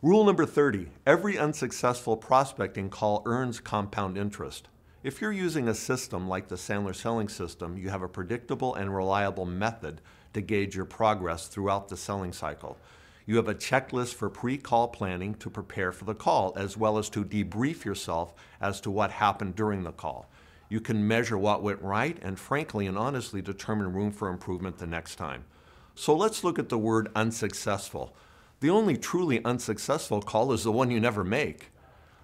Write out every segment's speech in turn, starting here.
Rule number 30 every unsuccessful prospecting call earns compound interest. If you're using a system like the Sandler selling system, you have a predictable and reliable method to gauge your progress throughout the selling cycle. You have a checklist for pre call planning to prepare for the call, as well as to debrief yourself as to what happened during the call. You can measure what went right and, frankly and honestly, determine room for improvement the next time. So let's look at the word unsuccessful. The only truly unsuccessful call is the one you never make.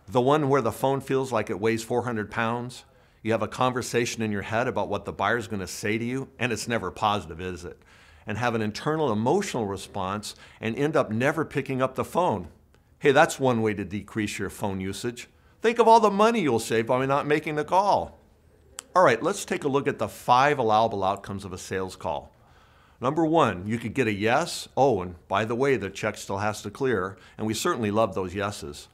The one where the phone feels like it weighs 400 pounds. You have a conversation in your head about what the buyer's going to say to you, and it's never positive, is it? and have an internal emotional response and end up never picking up the phone. Hey, that's one way to decrease your phone usage. Think of all the money you'll save by not making the call. All right, let's take a look at the five allowable outcomes of a sales call. Number one, you could get a yes. Oh, and by the way, the check still has to clear, and we certainly love those yeses.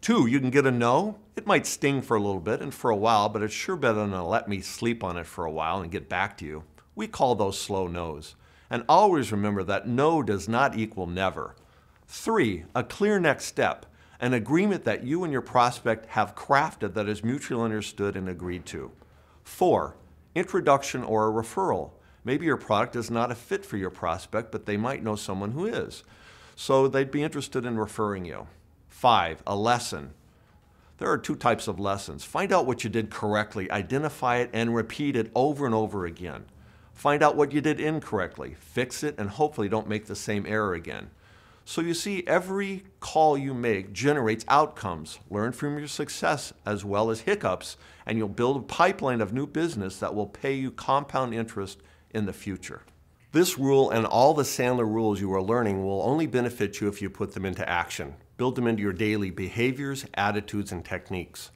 Two, you can get a no. It might sting for a little bit and for a while, but it's sure better than to let me sleep on it for a while and get back to you. We call those slow no's. And always remember that no does not equal never. Three, a clear next step, an agreement that you and your prospect have crafted that is mutually understood and agreed to. Four, introduction or a referral. Maybe your product is not a fit for your prospect, but they might know someone who is. So they'd be interested in referring you. Five, a lesson. There are two types of lessons. Find out what you did correctly, identify it, and repeat it over and over again. Find out what you did incorrectly, fix it, and hopefully don't make the same error again. So you see, every call you make generates outcomes. Learn from your success as well as hiccups, and you'll build a pipeline of new business that will pay you compound interest in the future. This rule and all the Sandler rules you are learning will only benefit you if you put them into action. Build them into your daily behaviors, attitudes, and techniques.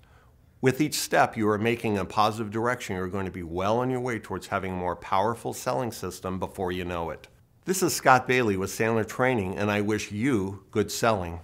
With each step you are making a positive direction, you're going to be well on your way towards having a more powerful selling system before you know it. This is Scott Bailey with Sandler Training, and I wish you good selling.